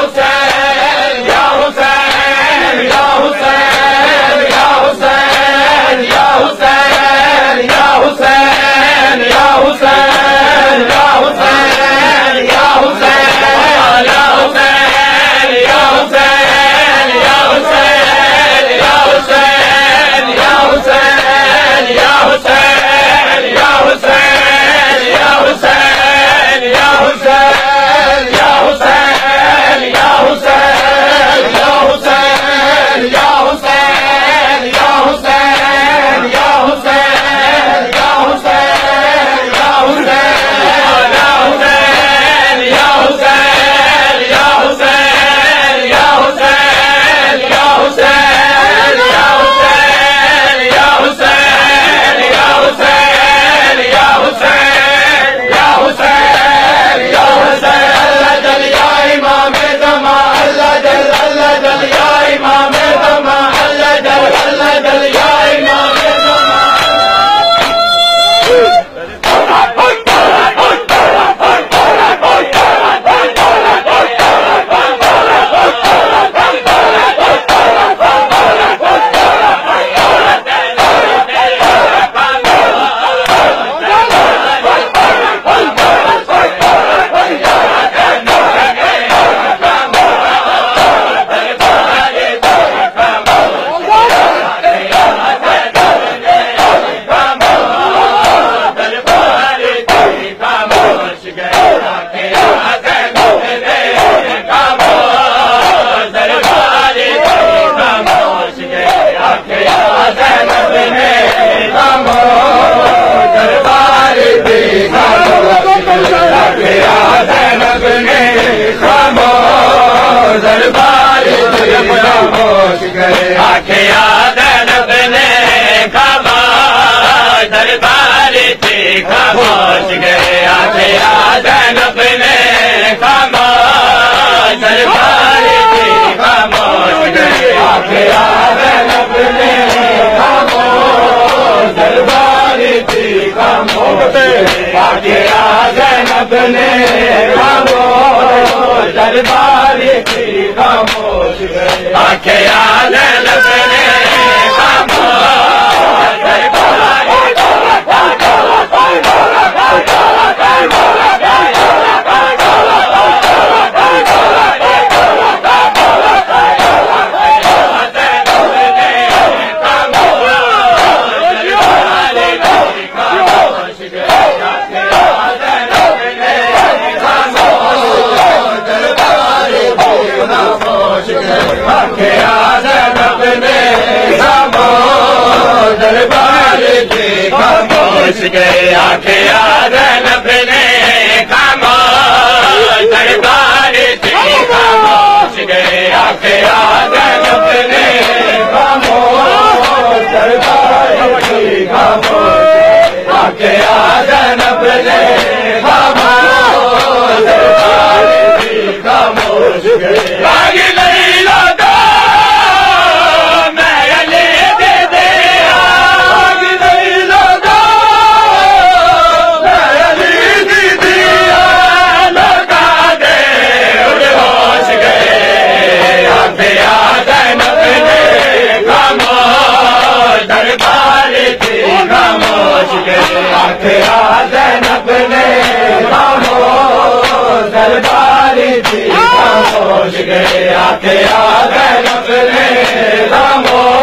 Hotel. आख़िया जनक ने काम जलबारी कामया जनक न जनक ने कमो दरबारी कामोश आख़िया जन रे दरबारे आख़िरे खां दरबार जी कामासे आख़िरे نا خوش گهي اکھي آي به خپل له لمر